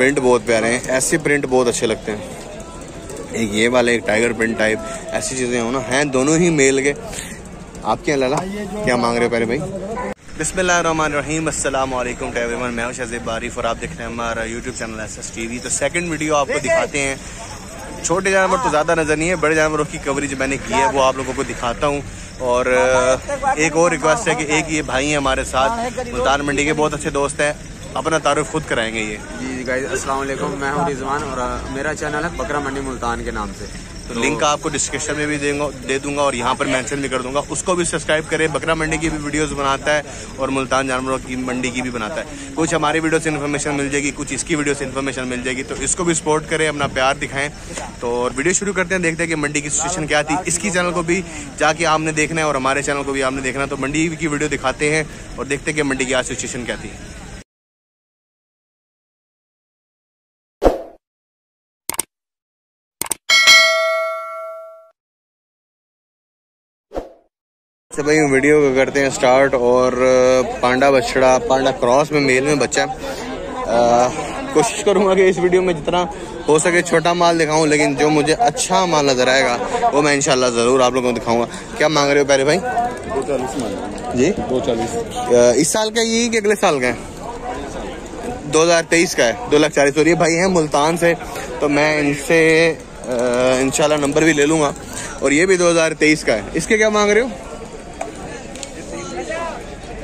Print बहुत प्यारे हैं ऐसे प्रिंट बहुत अच्छे लगते हैं। एक ये वाले एक टाइगर प्रिंट टाइप ऐसी चीज़ें हो ना हैं दोनों ही मेल के। आपके यहाँ लाला? क्या मांग रहे हो पहले भाई? बिस्मिल्लाहिर्रहमानिर्रहीम अस्सलाम वालेकुम एवरीवन मैं हूँ शहजेब बारिफ और आप देख रहे हैं हमारा YouTube channel S S T V तो सेकंड वीडियो आपको दिखाते हैं। छोटे जानवर तो ज़्यादा नज़र नहीं है बड़े जानवरों की कवरेज मैंने की है वो आप लोगों को दिखाता हूँ। और एक और रिक्वेस्ट है कि एक ये भाई हैं हमारे साथ मुल्तान मंडी के बहुत अच्छे दोस्त हैं। अपना तारुफ खुद कराएँगे ये। जी गाइस अस्सलाम वालेकुम। मैं हूँ रिजवान और मेरा चैनल है बकरा मंडी मुल्तान के नाम से। तो, तो लिंक आपको डिस्क्रिप्शन में भी देंगे दे दूँगा और यहाँ पर मेंशन भी कर दूँगा। उसको भी सब्सक्राइब करें। बकरा मंडी की भी वीडियोस बनाता है और मुल्तान जानवरों की मंडी की भी बनाता है। कुछ हमारी वीडियो से इन्फॉर्मेशन मिल जाएगी कुछ इसकी वीडियो से इन्फॉर्मेशन मिल जाएगी तो इसको भी सपोर्ट करें अपना प्यार दिखाएँ। तो और वीडियो शुरू करते हैं देखते हैं कि मंडी की सिचुएशन क्या थी। इसकी चैनल को भी जाके आपने देखना है और हमारे चैनल को भी आपने देखना है। तो मंडी की वीडियो दिखाते हैं और देखते हैं कि मंडी की आज सिचुएशन क्या थी। तो भाई वीडियो को करते हैं स्टार्ट और पांडा बछड़ा पांडा क्रॉस में मेल में बच्चा कोशिश करूँगा कि इस वीडियो में जितना हो सके छोटा माल दिखाऊँ लेकिन जो मुझे अच्छा माल नज़र आएगा वो मैं इंशाल्लाह ज़रूर आप लोगों को दिखाऊँगा। क्या मांग रहे हो पहले भाई? दो चालीस जी? दो चालीस। इस साल का यही कि अगले साल का है? दो हज़ार तेईस का है दो लाख चालीस और ये भाई हैं मुल्तान से तो मैं इनसे इंशाल्लाह नंबर भी ले लूँगा। और ये भी दो हज़ार तेईस का है। इसके क्या मांग रहे हो?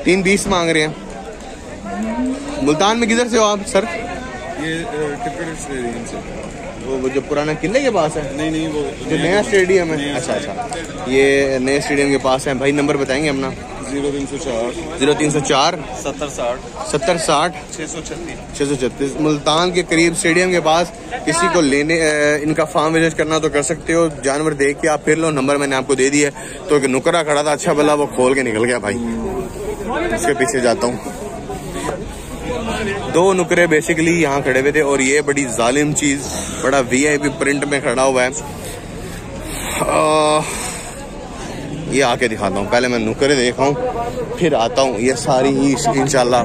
तीन बीस मांग रहे हैं। मुल्तान में किधर से हो आप सर? ये क्रिकेट स्टेडियम से। वो जो पुराना किले के पास है? नहीं नहीं वो जो नया स्टेडियम है। अच्छा अच्छा। ये नए स्टेडियम के पास है। भाई नंबर बताएँगे अपना? ज़ीरो तीन सौ चार। ज़ीरो तीन सौ चार। सत्तर साठ। सत्तर साठ। छः सौ छत्तीस। छः सौ छत्तीस। मुल्तान के करीब स्टेडियम के पास किसी को लेने इनका फार्म विज़िट करना तो कर सकते हो। जानवर देख के आप फिर लो। नंबर मैंने आपको दे दिया। तो एक नुकरा खड़ा था अच्छा भला वो खोल के निकल गया भाई। इसके पीछे जाता हूँ। दो नुकरे बेसिकली यहाँ खड़े हुए थे और ये बड़ी जालिम चीज़ बड़ा वीआईपी प्रिंट में खड़ा हुआ है। आ, ये आके दिखाता हूँ। पहले मैं नुकरे देखा हूँ फिर आता हूँ। ये सारी ही इंशाल्लाह।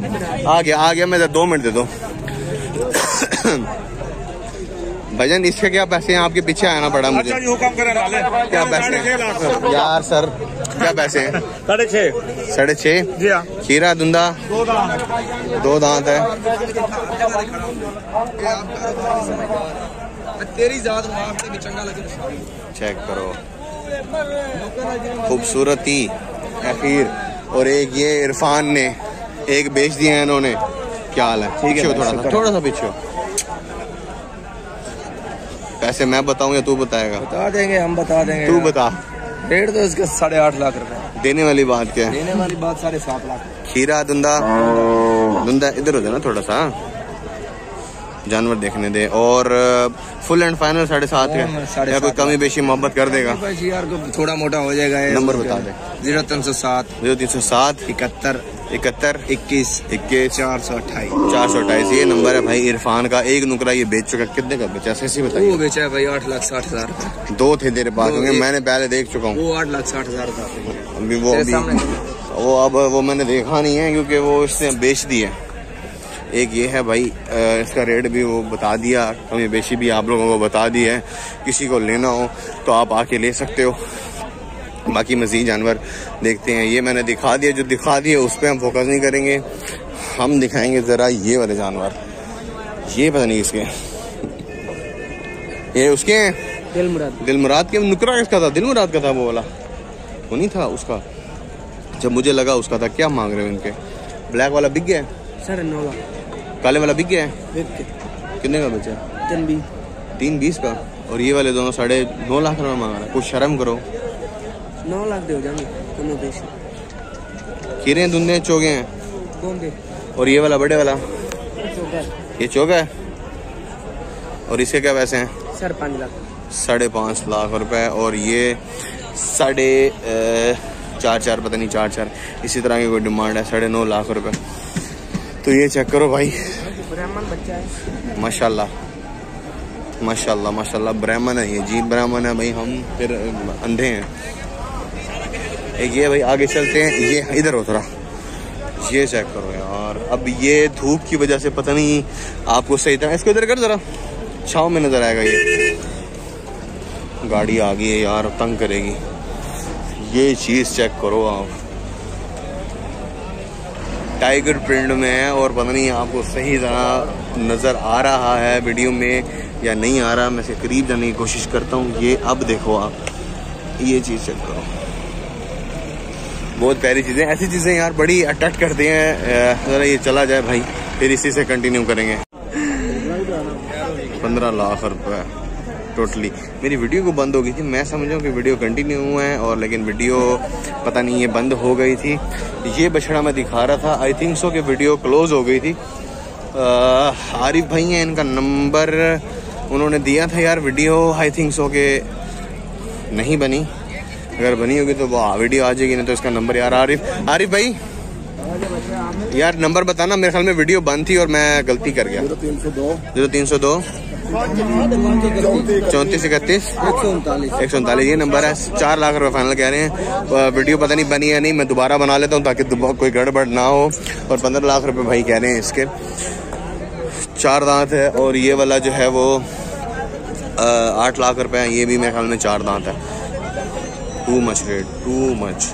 आ गया आ गया मैं दो मिनट दे दो। भजन इसके क्या पैसे हैं? आपके पीछे आना पड़ा मुझे। अच्छा, क्या पैसे यार सर। क्या पैसे हैं? साढ़े छः साढ़े छः हाँ। खीरा धुंधा दो दांत। है। तेरी जात चेक करो। खूबसूरती अखीर और एक ये इरफान ने एक बेच दिया है इन्होंने। क्या हाल है? ठीक है थोड़ा सा थोड़ा सा पीछे पैसे मैं बताऊँ या तू बताएगा? बता देंगे हम बता देंगे तू बता। रेट तो इसका साढ़े आठ लाख रुपए। देने वाली बात क्या है? देने वाली बात साढ़े सात लाख। खीरा धुंदा धुंदा इधर हो जाए ना थोड़ा सा जानवर देखने दे। और फुल एंड फाइनल साढ़े सात या कोई कमी बेशी मोहब्बत कर देगा। यार थोड़ा मोटा हो जाएगा नंबर बता दे। ज़ीरो तीन सौ सात। ज़ीरो तीन सौ सात। इकहत्तर। इकहत्तर इक्कीस इक्कीस चार सौ अट्ठाईस। चार सौ अट्ठाईस ये नंबर है भाई इरफान का। एक नुकरा ये बेच चुका कितने का बेचा? ऐसे बताइए। वो बेचा है भाई आठ लाख साठ हज़ार दो थे तेरे पास मैंने पहले देख चुका हूँ। वो आठ लाख साठ हज़ार अभी वो अभी वो अब वो मैंने देखा नहीं है क्योंकि वो इसने बेच दिया एक ये है भाई इसका रेट भी वो बता दिया कमी बेशी भी आप लोगों को बता दी है। किसी को लेना हो तो आप आके ले सकते हो। बाकी मज़ीद जानवर देखते हैं। ये मैंने दिखा दिया जो दिखा दिया उस पर हम फोकस नहीं करेंगे। हम दिखाएँगे ज़रा ये वाले जानवर। ये पता नहीं इसके ये उसके हैं? दिल मुराद। दिल मुराद के? नुकरा किसका था? दिल मुराद का था वो वाला। वो नहीं था उसका। जब मुझे लगा उसका था क्या मांग रहे हो इनके? ब्लैक वाला बिक गया सर नौ लाख। काले वाला बिक गया है? कितने का बचा? तीन बीस। तीन बीस का? और ये वाले दोनों साढ़े नौ लाख रुपये मांग रहा है। कुछ शर्म करो। नौ लाख दे हो जाएँगे कम बेच खीरे धुंधे चोगे हैं? कौन दे और ये वाला बड़े वाला? ये चौका है? और इसके क्या पैसे हैं? सर पाँच लाख। साढ़े पाँच लाख रुपए। और ये साढ़े चार चार पता नहीं चार चार। इसी तरह की कोई डिमांड है साढ़े नौ लाख रुपए। तो ये चेक करो भाई। ब्राह्मण बच्चा है। माशाल्लाह। माशाल्लाह माशाल्लाह। ब्राह्मण है ये जी ब्राह्मण है भाई। हम फिर अंधे हैं। एक ये भाई, आगे चलते हैं। ये, इधर हो थोड़ा। ये चेक करो यार। अब ये धूप की वजह से पता नहीं आपको सही तरह इसको इधर कर ज़रा। छाव में नज़र आएगा ये। गाड़ी आ गई है यार तंग करेगी। ये चीज़ चेक करो आप। टाइगर प्रिंट में है और पता नहीं आपको सही तरह नज़र आ रहा है वीडियो में या नहीं आ रहा। मैं इसे करीब जाने की कोशिश करता हूँ। ये अब देखो आप। ये चीज़ चेक करो। बहुत प्यारी चीज़ें ऐसी चीज़ें यार बड़ी अट्रैक्ट करती हैं। ज़रा ये चला जाए भाई, फिर इसी से कंटिन्यू करेंगे। पंद्रह लाख रुपए टोटली मेरी वीडियो को बंद हो गई थी। मैं समझा कि वीडियो कंटिन्यू है और लेकिन वीडियो पता नहीं ये बंद हो गई थी। ये बछड़ा मैं दिखा रहा था। आई थिंक सो कि वीडियो क्लोज हो गई थी। आरिफ भाई हैं, इनका नंबर उन्होंने दिया था यार वीडियो आई थिंक सो के नहीं बनी। अगर बनी होगी तो वो वीडियो आ जाएगी नहीं तो इसका नंबर यार आरिफ। आरिफ भाई यार नंबर बताना मेरे ख्याल में वीडियो बंद थी और मैं गलती कर गया। ज़ीरो तीन सौ दो। चौंतीस इकतीस। एक सौ उनतालीस। ये नंबर है चार लाख रुपए फाइनल कह रहे हैं। वीडियो पता नहीं बनी है नहीं मैं दोबारा बना लेता हूँ ताकि कोई गड़बड़ ना हो। और पंद्रह लाख रुपए भाई कह रहे हैं इसके। चार दांत है और ये वाला जो है वो आठ लाख रुपए है ये भी मेरे ख्याल में चार दांत है। Too much rate too much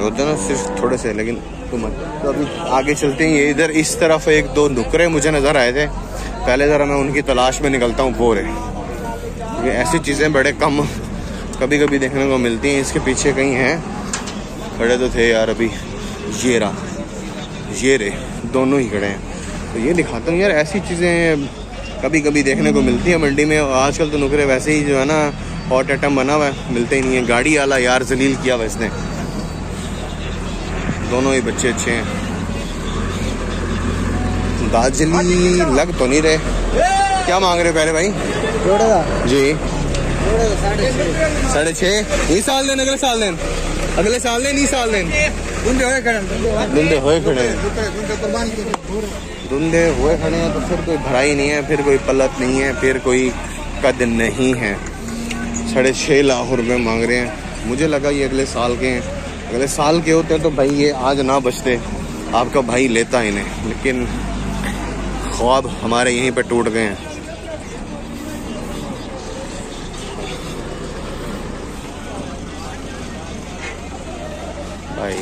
होते ना, सिर्फ़ थोड़े से, लेकिन टू मच तो अभी आगे चलते हैं, ये इधर इस तरफ़ एक, दो नुकरे मुझे नज़र आए थे। पहले ज़रा मैं उनकी तलाश में निकलता हूँ बोरे ये ऐसी चीज़ें बड़े कम कभी कभी देखने को मिलती हैं, इसके पीछे कहीं हैं। खड़े तो थे यार अभी, ये रहा। ये रे दोनों ही खड़े हैं। तो ये दिखाता हूँ यार, ऐसी चीज़ें कभी कभी देखने को मिलती है मंडी में। आजकल तो नुकरे वैसे ही जो है ना हॉट आइटम बना हुआ है मिलते ही नहीं है गाड़ी वाला यार जलील किया हुआ इसने दोनों ही बच्चे अच्छे हैं दार्जिली लग तो नहीं रहे क्या मांग रहे पहले भाई जी। साढ़े छः ये साल देन अगले साल देन। अगले साल देन साल देन। धुंधे हुए खड़े हैं धुंधे हुए। खड़े हैं। तो फिर कोई भराई नहीं है फिर कोई पलत नहीं है फिर कोई कद नहीं है। साढ़े छः लाख रुपए मांग रहे हैं। मुझे लगा ये अगले साल के हैं। अगले साल के होते हैं तो भाई ये आज ना बचते। आपका भाई लेता इन्हें। लेकिन ख्वाब हमारे यहीं पर टूट गए हैं। भाई,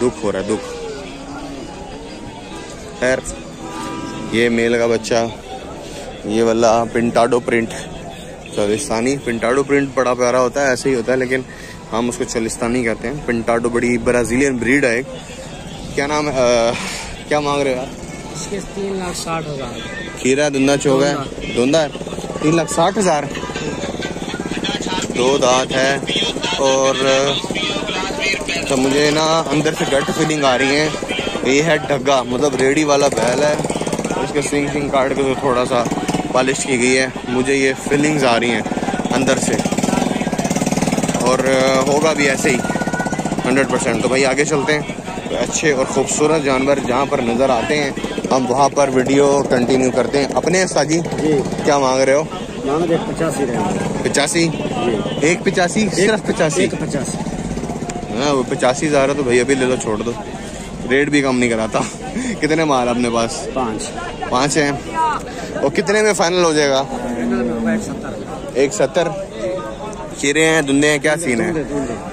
दुख हो रहा है, दुख। खैर, ये मेल का बच्चा ये वाला पिंटाडो प्रिंट चलिस्तानी पिंटाडो प्रिंट बड़ा प्यारा होता है ऐसे ही होता है लेकिन हम उसको चलिस्तानी कहते हैं। पिंटाडो बड़ी ब्राजीलियन ब्रीड है क्या नाम है? क्या मांग रहे हो यार? इसके तीन लाख साठ हज़ार। खीरा धुंदा चोगा है। धुंदा है? तीन लाख साठ हज़ार? दो दांत है और तो मुझे ना अंदर से गट फीलिंग आ रही है। ये है ढग्गा मतलब रेडी वाला बैल है। इसके सिंग सिंग काट के तो थोड़ा सा पॉलिश की गई है। मुझे ये फीलिंग्स आ रही हैं अंदर से। और होगा भी ऐसे ही। हंड्रेड परसेंट तो भाई आगे चलते हैं। तो अच्छे और ख़ूबसूरत जानवर जहाँ पर नज़र आते हैं। हम वहाँ पर वीडियो कंटिन्यू करते हैं। अपने साजी? जी। क्या मांग रहे हो? पचासी रहेंगे एक पचासी? सिर्फ़ पिचासी? एक पचासी। हाँ वो पिचासी हज़ार है तो भैया भी ले लो छोड़ दो। रेट भी कम नहीं कराता। कितने माल अपने पास? पाँच। पाँच हैं। और कितने में फाइनल हो जाएगा? एक सत्तर। खीरे हैं धुंधे हैं क्या सीन है?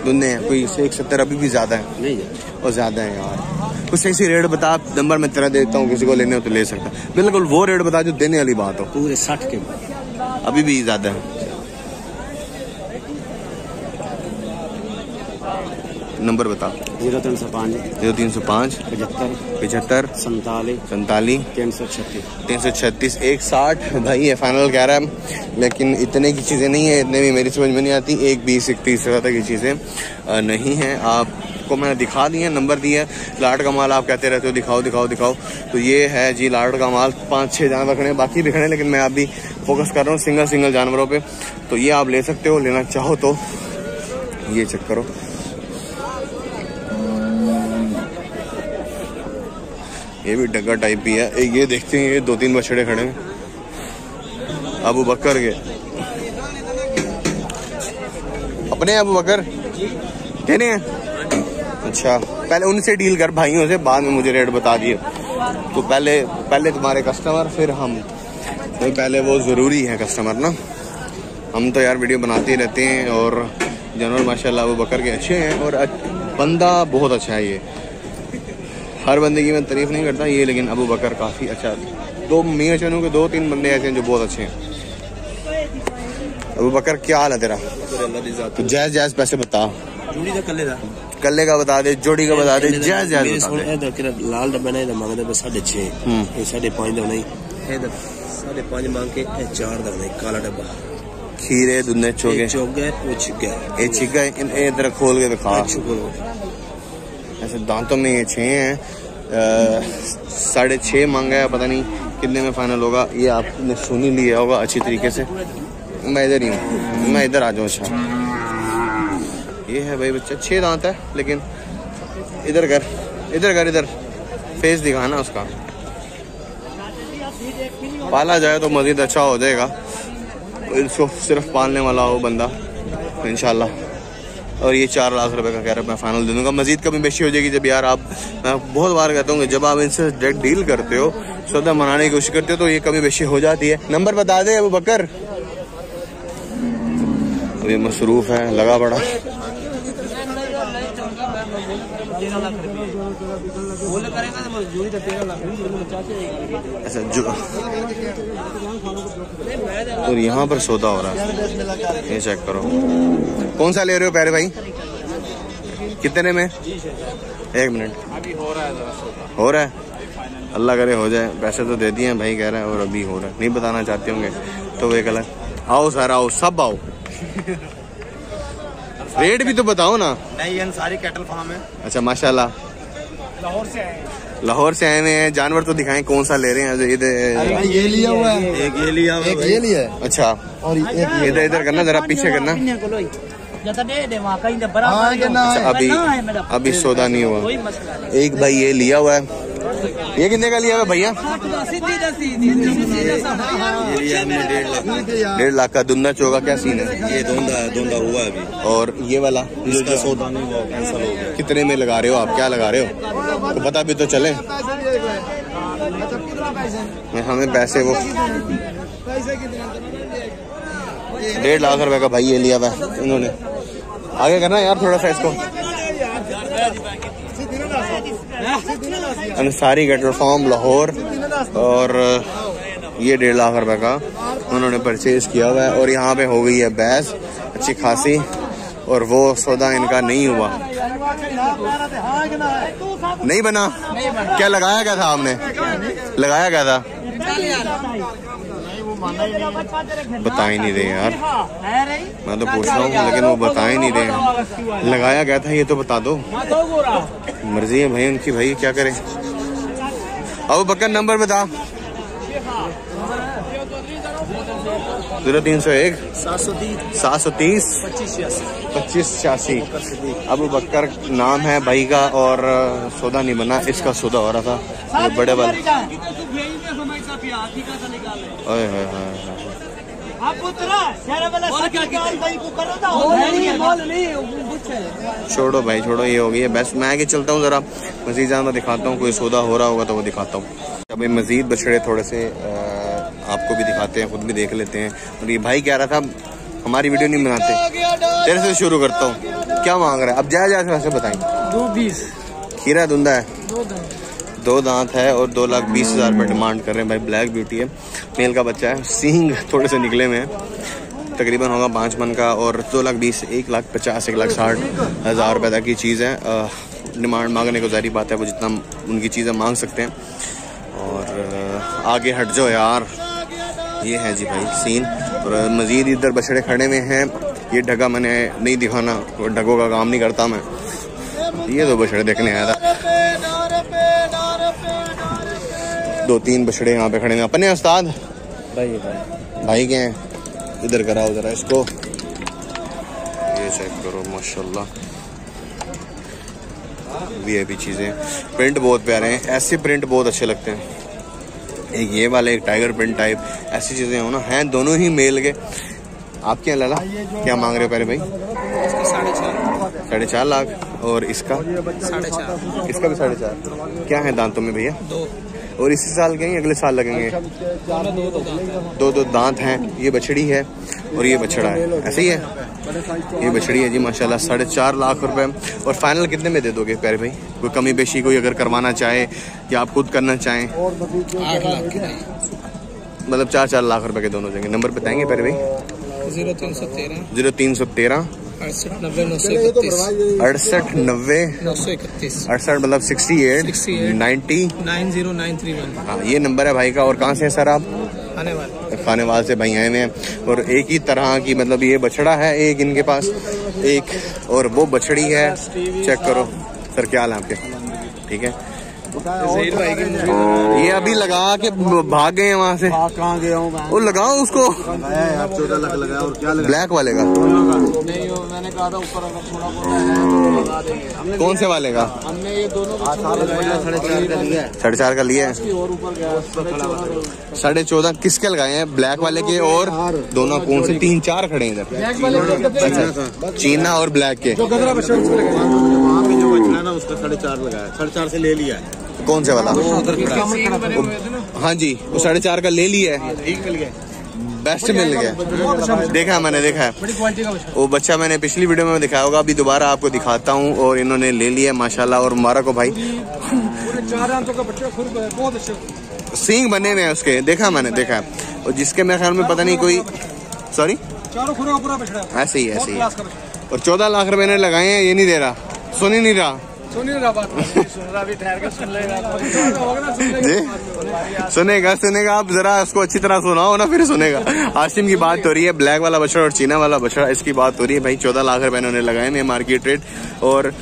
धुंधे हैं कोई एक सत्तर अभी भी ज़्यादा है। नहीं और ज़्यादा है यार। कुछ ऐसी रेट बता नंबर मैं तेरा देता हूँ किसी को लेने हो तो ले सकता बिल्कुल वो रेट बता जो देने वाली बात हो। पूरे साठ के। अभी भी ज़्यादा है। नंबर बता। ज़ीरो तीन सौ पाँच। ज़ीरो तीन सौ पाँच। पचहत्तर। पिछहत्तर संतालीस। सैतालीस। तीन सौ छत्तीस। तीन सौ छत्तीस। एक साठ। भाई ये फाइनल कह रहा है। लेकिन इतने की चीज़ें नहीं है इतने भी मेरी समझ में नहीं आती। एक बीस इकतीस तक की चीज़ें नहीं हैं। आपको मैंने दिखा दी है नंबर दिया है। लाट का माल आप कहते रहते हो दिखाओ दिखाओ दिखाओ। तो ये है जी लाट का माल। पाँच छः जानवर खड़े हैं बाकी भी खड़े हैं लेकिन मैं अभी फोकस कर रहा हूँ सिंगल सिंगल जानवरों पर तो ये आप ले सकते हो लेना चाहो तो। ये चेक करो। ये भी डग्गा टाइप है एक ये देखते हैं, ये दो तीन बछड़े खड़े हैं। अबू बकर के। अपने अबू बकर? कहने हैं? अच्छा पहले उनसे डील कर, भाइयों से। बाद में मुझे रेट बता दिए। तो पहले पहले तुम्हारे कस्टमर फिर हम। तो पहले वो ज़रूरी है कस्टमर ना? हम तो यार वीडियो बनाते ही रहते हैं और जानवर माशाल्लाह वो बकर के अच्छे हैं और बंदा बहुत अच्छा है ये। हर बंदे की मैं तारीफ़ नहीं करता ये लेकिन अबू बकर काफ़ी अच्छा। दो मियाँ चनों के दो तीन बंदे ऐसे हैं जो बहुत अच्छे हैं। अबू बकर क्या हाल है तेरा? तो जैस जैस पैसे बता। कल्ले का बता दे जोड़ी का बता दे जैस जैस बता लाल डब्बा ने मंगते पे साढ़े छे। हम्म। ये साढ़े पाँच देना ही साढ़े पाँच मांग के चार देना काला डब्बा। खीरे दुन्ने चोगे। गए वो छिक गए ये छिका है, इन इधर खोल के दिखा। शुक्र ऐसे दांतों में ये छः हैं। साढ़े छः मांगा है, पता नहीं कितने में फाइनल होगा। ये आपने सुन ही लिया होगा अच्छी तरीके से। मैं इधर ही हूँ। मैं इधर आ जाऊँ अच्छा। ये है भाई बच्चा, छः दांत है, लेकिन इधर कर इधर कर, इधर। फेस दिखाना उसका। पाला जाए तो मज़ीद अच्छा हो जाएगा। इसको सिर्फ़ पालने वाला हो बंदा इनशाला और ये चार लाख रुपए का कह रहा मैं फाइनल दे दूँगा। मजीद कभी बेशी हो जाएगी जब यार आप, मैं बहुत बार कहता हूँ जब आप इनसे डायरेक्ट डील करते हो सौदा मनाने की कोशिश करते हो तो ये कमी बेशी हो जाती है। नंबर बता दे, अब बकर। अभी मसरूफ है, लगा पड़ा। अच्छा जो और यहाँ पर सौदा हो रहा है। ये चेक करो। कौन सा ले रहे हो प्यारे भाई? कितने में? एक मिनट। हो रहा है हो रहा है? अल्लाह करे हो जाए। पैसे तो दे दिए हैं भाई कह रहा है और अभी हो रहा है। नहीं बताना चाहते होंगे तो वो अलग। आओ सर आओ सब आओ। रेट भी तो बताओ ना। नहीं ये सारी कैटल फार्म है। अच्छा माशाल्लाह। लाहौर से आए लाहौर से आए हुए हैं। जानवर तो दिखाएँ कौन सा ले रहे हैं? इधर ये लिया हुआ है। एक ये लिया हुआ एक ये लिया है। अच्छा। और एक इधर इधर करना जरा पीछे करना। हाँ। अच्छा, अभी अभी सौदा नहीं हुआ। एक भाई ये लिया हुआ है। ये कितने का लिया हुआ भैया? डेढ़ लाख का दुन्ना चोगा क्या सीन है? ये धुंधा धुंधा हुआ अभी। और ये वाला? इसका सौदा नहीं हुआ कैंसिल हो गया। कितने में लगा रहे हो आप? क्या लगा रहे हो? तो पता भी तो चले। हमें पैसे वो डेढ़ लाख रुपए का भाई ये लिया हुआ इन्होंने। आगे करना यार थोड़ा सा इसको। अंसारी गेटर फॉर्म लाहौर और, ये डेढ़ लाख रुपए का उन्होंने परचेज किया हुआ है और यहाँ पे हो गई है बैस अच्छी खासी और वो सौदा इनका नहीं हुआ। नहीं बना? क्या लगाया क्या था आपने? लगाया क्या था? बता ही नहीं रहे यार। मैं तो पूछ रहा हूँ, लेकिन वो बता ही नहीं रहे लगाया गया था, ये तो बता दो। मर्ज़ी है भाई उनकी भाई क्या करें? अब बकर नंबर बता ज़ीरो तीन सौ एक। सात सौ तीस। सात सौ तीस पच्चीस छियासी। अबू बकर नाम है भाई का और सौदा नहीं बना इसका सौदा हो रहा था। ये बड़े वाले ओए होए होए होए। छोड़ो भाई छोड़ो ये हो गई है बस मैं आगे चलता हूँ जरा। मजीद ज़्यादा दिखाता हूँ कोई सौदा हो रहा होगा तो वो दिखाता हूँ। अभी मजीद बछड़े थोड़े से आपको भी दिखाते हैं खुद भी देख लेते हैं। और ये भाई कह रहा था हमारी वीडियो नहीं बनाते। तेरे से शुरू करता हूँ। क्या मांग रहा है? अब जाए जाए वैसे बताएँ दो बीस खीरा धुंदा है। दो दांत है और दो लाख बीस हज़ार रुपये डिमांड कर रहे हैं। भाई ब्लैक ब्यूटी है। मेल का बच्चा है। सींग थोड़े से निकले हुए हैं। तकरीबन होगा पाँच मन का और दो लाख बीस, एक लाख पचास, एक लाख साठ हज़ार रुपये तक की चीज़ है। डिमांड मांगने को जारी बात है, वो जितना उनकी चीज़ें मांग सकते हैं। और आगे हट जाओ यार। ये है जी भाई सीन। और मज़ीद इधर बछड़े खड़े हुए हैं। ये ढगा मैंने नहीं दिखाना ढगों का काम नहीं करता मैं। ये दो बछड़े देखने आया था। दो तीन बछड़े यहाँ पे खड़े हैं। अपने उस्ताद? भाई भाई। भाई के हैं। इधर कराओ जरा इसको। ये चेक करो माशाल्लाह। वीआईपी चीज़ें। प्रिंट बहुत प्यारे हैं। ऐसे प्रिंट बहुत अच्छे लगते हैं। एक ये वाले एक टाइगर प्रिंट टाइप ऐसी चीज़ें हो ना हैं दोनों ही मेल के। आपके यहाँ लाला? क्या मांग रहे हो पहले भाई? साढ़े चार साढ़े चार लाख। और इसका? साढ़े चार। इसका भी साढ़े चार। क्या है दांतों में भैया? दो। और इसी साल के हैं अगले साल लगेंगे। दो दो दांत दो दो दांत हैं ये बछड़ी है और ये बछड़ा है। ऐसे ही है? ये बछड़ी है जी माशाल्लाह साढ़े चार लाख रुपए। और फाइनल कितने में दे दोगे प्यारे भाई? कोई कमी पेशी कोई अगर करवाना चाहे या आप खुद करना चाहें? आठ लाख की मतलब चार चार लाख रुपए के दोनों देंगे। नंबर बताएँगे प्यारे भाई? ज़ीरो तीन सौ तेरह। ज़ीरो तीन सौ तेरह। अड़सठ नब्बे नौ सौ इकतीस। अड़सठ नब्बे नौ सौ इकतीस। अड़सठ मतलब sixty eight ninety nine zero nine three one. हाँ ये नंबर है भाई का और कहाँ से है सर आप? आने वाले खानेवाल से भाई आए हुए हैं और एक ही तरह की मतलब ये बछड़ा है एक इनके पास एक और वो बछड़ी है चेक करो। सर क्या हाल है आपके? ठीक है। ये अभी लगा के भाग गए वहाँ से। कहाँ गया हूँ वो लगाओ उसको। आप चौदह लाख और क्या लगा? ब्लैक वाले का। नहीं मैंने कहा था ऊपर अगर थोड़ा बहुत है तो लगा देंगे। हमने कौन से वाले का? हमने ये दोनों साढ़े चार का लिया है। साढ़े चार का लिया है। और ऊपर गया साढ़े चौदह किसके लगाए हैं? ब्लैक वाले के और दोनों कौन से? तीन चार खड़े हैं इधर। ब्लैक वाले को कितने चीना और ब्लैक के। गदरा बच्चे उसको लगे वहाँ पे जो बचना है ना उसका साढ़े चार लगाया साढ़े चार से ले लिया है। कौन सा वाला? हाँ जी वो साढ़े चार का ले लिया है। ठीक मिल गया। बेस्ट मिल गया। देखा मैंने देखा। है बड़ी क्वालिटी का बच्चा। वो बच्चा मैंने पिछली वीडियो में दिखाया होगा अभी दोबारा आपको दिखाता हूँ और इन्होंने ले लिया माशाल्लाह और मुबारक हो भाई। पूरे चार आंतों का बच्चा खुद बहुत अच्छे। सींग बने हुए हैं उसके। देखा मैंने देखा। है और जिसके मेरे ख्याल में पता नहीं कोई सॉरी चारों खुरों का पूरा बछड़ा है। ऐसे ही ऐसे ही। और चौदह लाख रुपए ने लगाए हैं ये नहीं दे रहा। सुन ही नहीं रहा। सुनेगा सुनेगा आप जरा उसको अच्छी तरह सुनाओ ना फिर सुनेगा। आसिम की बात हो रही है ब्लैक वाला बछड़ा और चीना वाला बछड़ा इसकी बात हो रही है। भाई चौदह लाख रुपए इन्होंने लगाए हैं मार्केट रेट और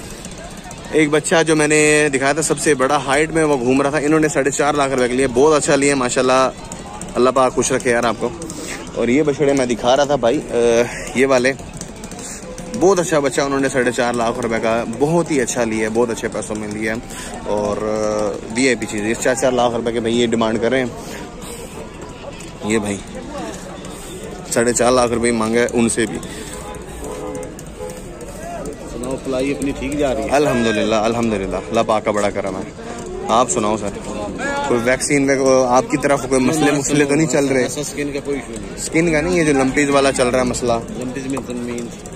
एक बच्चा जो मैंने दिखाया था सबसे बड़ा हाइट में वो घूम रहा था इन्होंने साढ़े चार लाख रुपए के लिए। बहुत अच्छा लिया माशाल्लाह। अल्लाह पाक खुश रखे यार आपको। और ये बछड़े मैं दिखा रहा था भाई ये वाले। बहुत अच्छा बच्चा उन्होंने साढ़े चार लाख रुपए का बहुत ही अच्छा लिया है बहुत अच्छे पैसों में लिया है और वी आई पी चीज़ चार चार लाख रुपए के भाई ये डिमांड कर रहे हैं। ये भाई साढ़े चार लाख रुपए मांगे उनसे भी। सुनाओ पलाई अपनी ठीक जा रही है। अल्हम्दुलिल्लाह अल्हम्दुलिल्लाह अल्लाह पाक का बड़ा करम है। आप सुनाओ सर कोई वैक्सीन में आपकी तरफ़ कोई मसले मुसले तो नहीं चल रहे? स्किन का कोई इशू नहीं स्किन का नहीं ये जो लंपीज वाला चल रहा है मसला। लंपीज में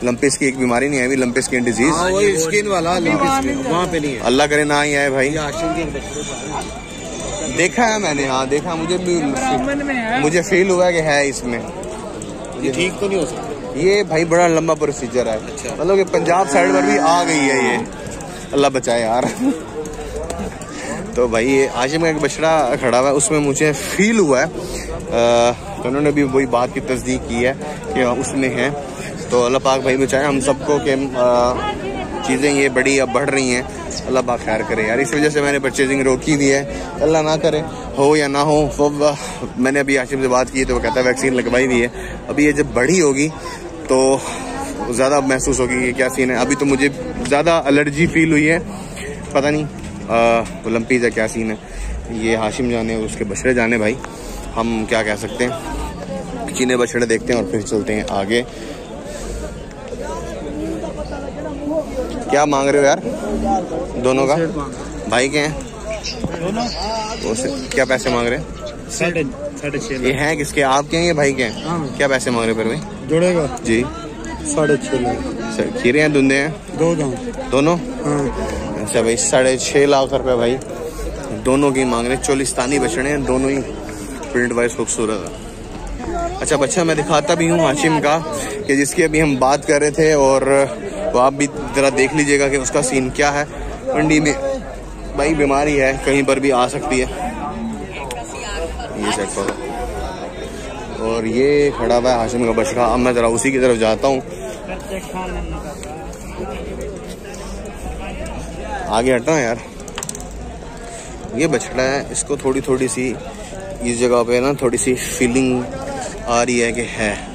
लंपीज की एक बीमारी नहीं आई अभी लंपी स्किन डिज़ीज़ हाँ स्किन वाला लंपी वहाँ पे नहीं है। अल्लाह करे ना ही आए भाई। ये आशिम के बच्चे का है। देखा है मैंने हाँ देखा मुझे भी में है। मुझे फील हुआ कि है इसमें। ये ठीक तो नहीं हो सकता। ये भाई बड़ा लंबा प्रोसीजर है। अच्छा। मतलब कि पंजाब साइड पर भी आ गई है ये। अल्लाह बचाए यार। तो भाई ये आशिम का एक बछड़ा खड़ा हुआ है उसमें मुझे फील हुआ है। अ, तो उन्होंने भी वही बात की तस्दीक की है कि उसमें है। तो अल्लाह पाक भाई बचाए हम सबको कि चीज़ें ये बड़ी अब बढ़ रही हैं। अल्लाह पाक खैर करे यार, इस वजह से मैंने परचेजिंग रोकी दी है। अल्लाह ना करे, हो या ना हो मैंने अभी आशिम से बात की तो वो कहता है वैक्सीन लगवाई हुई है। अभी ये जब बड़ी होगी तो ज़्यादा महसूस होगी कि क्या सीन है। अभी तो मुझे ज़्यादा एलर्जी फील हुई है, पता नहीं ओलंपीज है, क्या सीन है। ये हाशिम जाने और उसके बछड़े जाने भाई, हम क्या कह सकते हैं। चीने बछड़े देखते हैं और फिर चलते हैं आगे। क्या मांग रहे हो यार? दोनों का? भाई के हैं? क्या पैसे मांग रहे हैं? ये हैं किसके? आपके हैं या भाई के हैं? क्या पैसे मांग रहे हो फिर भाई जोड़ेगा? जी। साढ़े छः लाख। खीरे हैं धुंधे हैं? दो दोनों? हाँ। अच्छा भाई साढ़े छः लाख रुपए भाई। दोनों की मांग रहे हैं। चोलिस्तानी बछड़े हैं दोनों ही प्रिंट वाइज खूबसूरत है। अच्छा बच्चा मैं दिखाता भी हूँ हाशिम का कि जिसकी अभी हम बात कर रहे थे और वो आप भी ज़रा देख लीजिएगा कि उसका सीन क्या है। मंडी में भाई बीमारी है, कहीं पर भी आ सकती है। ये चेक करो। और ये खड़ा हुआ है हाशिम का बछड़ा अब मैं ज़रा उसी की तरफ़ जाता हूँ। आगे हटना यार। ये बछड़ा है, इसको थोड़ी थोड़ी सी, इस जगह पे ना थोड़ी सी फीलिंग आ रही है कि है।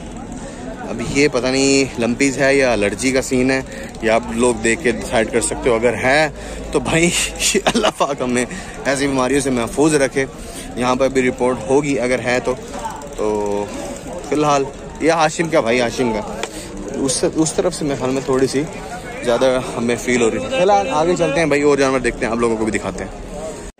अब ये पता नहीं लंपीज है या एलर्जी का सीन है, या आप लोग देख के डिसाइड कर सकते हो, अगर है तो भाई, अल्लाह पाक हमें ऐसी बीमारियों से महफूज रखे। यहाँ पर भी रिपोर्ट होगी, अगर है तो। तो फ़िलहाल, ये हाशिम का भाई, हाशिम का। उस उस तरफ़ से मेरे ख्याल में थोड़ी सी ज़्यादा हमें फील हो रही है। फ़िलहाल, आगे चलते हैं भाई, और जानवर देखते हैं, आप लोगों को भी दिखाते हैं।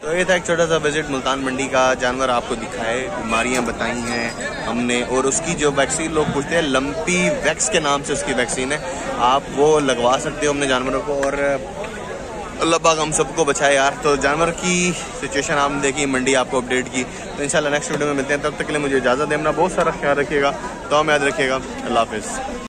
तो ये था एक छोटा सा विज़िट मुल्तान मंडी का। जानवर आपको दिखाए, बीमारियाँ बताई हैं हमने और उसकी जो वैक्सीन लोग पूछते हैं लंपी वैक्स के नाम से उसकी वैक्सीन है। आप वो लगवा सकते हो अपने जानवरों को और, अल्लाह पाक हम सबको बचाए यार। तो जानवर की सिचुएशन आपने देखी, मंडी आपको अपडेट की। तो इंशाल्लाह नेक्स्ट वीडियो में मिलते हैं। तब तक के लिए मुझे इजाज़त देना बहुत सारा ख्याल रखिएगा। तो हम याद रखिएगा। अल्लाह हाफिज़।